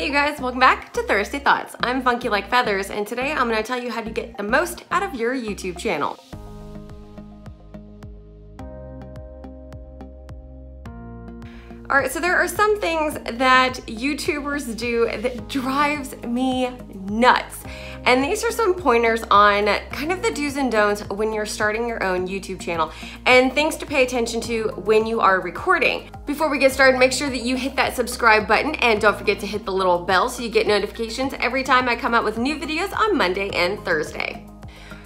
Hey you guys, welcome back to Thirsty Thoughts. I'm Funky Like Feathers and today I'm gonna tell you how to get the most out of your YouTube channel. All right, so there are some things that YouTubers do that drives me nuts. And these are some pointers on kind of the do's and don'ts when you're starting your own YouTube channel and things to pay attention to when you are recording. Before we get started, make sure that you hit that subscribe button and don't forget to hit the little bell so you get notifications every time I come out with new videos on Monday and Thursday.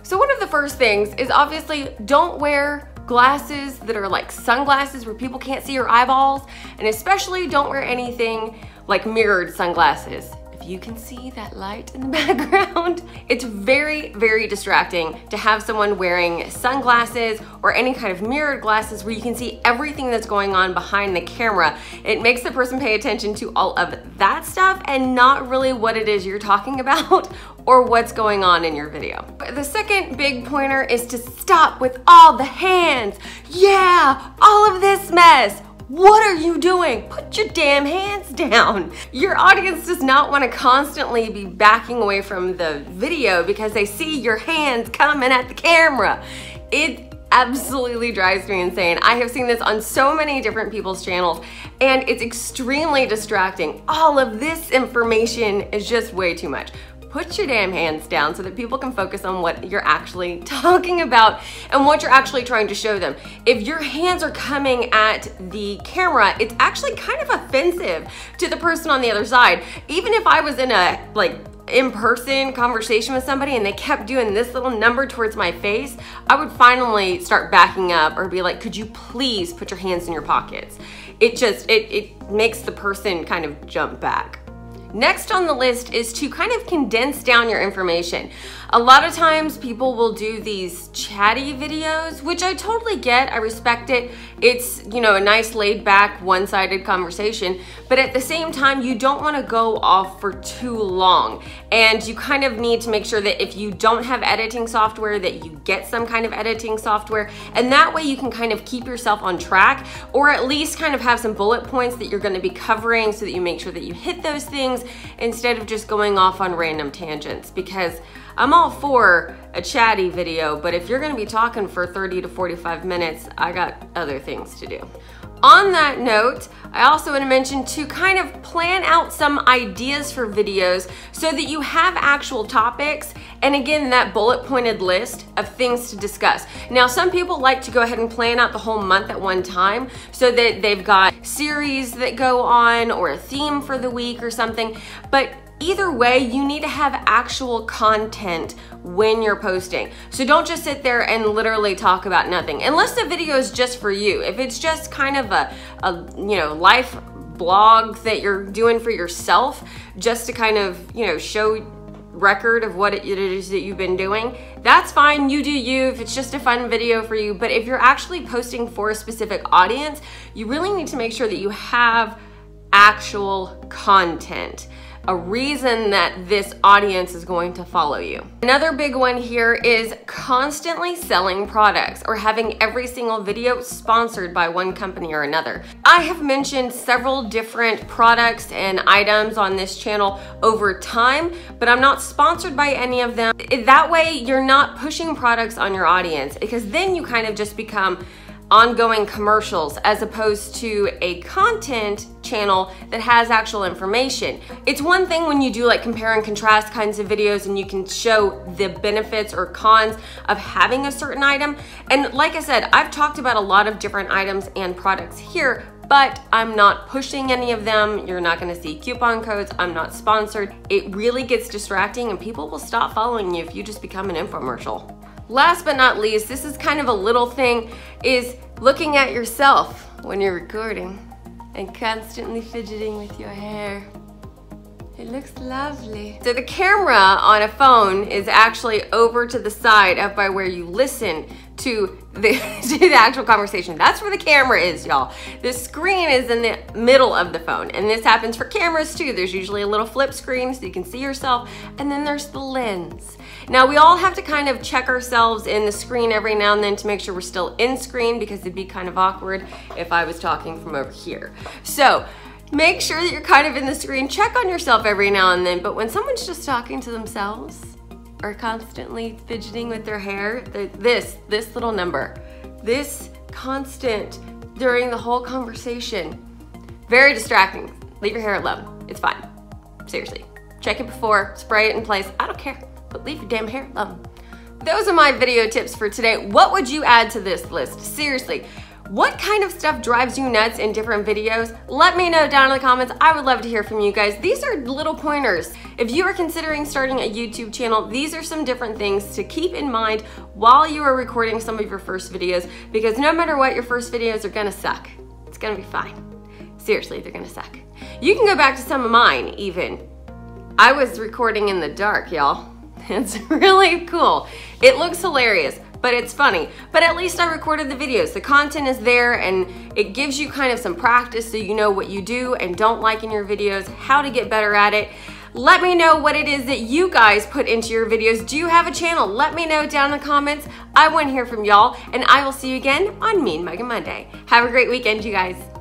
So one of the first things is obviously don't wear glasses that are like sunglasses where people can't see your eyeballs and especially don't wear anything like mirrored sunglasses you can see that light in the background. It's very, very distracting to have someone wearing sunglasses or any kind of mirrored glasses where you can see everything that's going on behind the camera. It makes the person pay attention to all of that stuff and not really what it is you're talking about or what's going on in your video. The second big pointer is to stop with all the hands. Yeah, all of this mess. What are you doing? Put your damn hands down. Your audience does not want to constantly be backing away from the video because they see your hands coming at the camera. It absolutely drives me insane. I have seen this on so many different people's channels and it's extremely distracting. All of this information is just way too much put your damn hands down so that people can focus on what you're actually talking about and what you're actually trying to show them. If your hands are coming at the camera, it's actually kind of offensive to the person on the other side. Even if I was in a like in-person conversation with somebody and they kept doing this little number towards my face, I would finally start backing up or be like, could you please put your hands in your pockets? It just, it, it makes the person kind of jump back. Next on the list is to kind of condense down your information. A lot of times people will do these chatty videos, which I totally get, I respect it. It's, you know, a nice laid back, one-sided conversation, but at the same time, you don't wanna go off for too long. And you kind of need to make sure that if you don't have editing software, that you get some kind of editing software, and that way you can kind of keep yourself on track, or at least kind of have some bullet points that you're gonna be covering so that you make sure that you hit those things instead of just going off on random tangents because I'm all for a chatty video, but if you're gonna be talking for 30 to 45 minutes, I got other things to do. On that note, I also want to mention to kind of plan out some ideas for videos so that you have actual topics and again, that bullet pointed list of things to discuss. Now, some people like to go ahead and plan out the whole month at one time so that they've got series that go on or a theme for the week or something, but Either way, you need to have actual content when you're posting. So don't just sit there and literally talk about nothing. Unless the video is just for you. If it's just kind of a, a you know, life blog that you're doing for yourself, just to kind of, you know, show record of what it is that you've been doing, that's fine. You do you if it's just a fun video for you. But if you're actually posting for a specific audience, you really need to make sure that you have actual content a reason that this audience is going to follow you. Another big one here is constantly selling products or having every single video sponsored by one company or another. I have mentioned several different products and items on this channel over time, but I'm not sponsored by any of them. That way you're not pushing products on your audience because then you kind of just become ongoing commercials as opposed to a content channel that has actual information. It's one thing when you do like compare and contrast kinds of videos and you can show the benefits or cons of having a certain item. And like I said, I've talked about a lot of different items and products here, but I'm not pushing any of them. You're not gonna see coupon codes. I'm not sponsored. It really gets distracting and people will stop following you if you just become an infomercial. Last but not least, this is kind of a little thing, is looking at yourself when you're recording and constantly fidgeting with your hair. It looks lovely. So the camera on a phone is actually over to the side up by where you listen to the, to the actual conversation. That's where the camera is, y'all. The screen is in the middle of the phone. And this happens for cameras too. There's usually a little flip screen so you can see yourself. And then there's the lens. Now we all have to kind of check ourselves in the screen every now and then to make sure we're still in screen because it'd be kind of awkward if I was talking from over here. So make sure that you're kind of in the screen. Check on yourself every now and then. But when someone's just talking to themselves or constantly fidgeting with their hair, this, this little number, this constant during the whole conversation, very distracting. Leave your hair alone. It's fine. Seriously. Check it before, spray it in place. I don't care, but leave your damn hair alone. Those are my video tips for today. What would you add to this list? Seriously, what kind of stuff drives you nuts in different videos? Let me know down in the comments. I would love to hear from you guys. These are little pointers. If you are considering starting a YouTube channel, these are some different things to keep in mind while you are recording some of your first videos because no matter what, your first videos are gonna suck. It's gonna be fine. Seriously, they're gonna suck. You can go back to some of mine even. I was recording in the dark, y'all. It's really cool. It looks hilarious, but it's funny. But at least I recorded the videos. The content is there and it gives you kind of some practice so you know what you do and don't like in your videos, how to get better at it. Let me know what it is that you guys put into your videos. Do you have a channel? Let me know down in the comments. I want to hear from y'all and I will see you again on Mean Mugging Monday. Have a great weekend, you guys.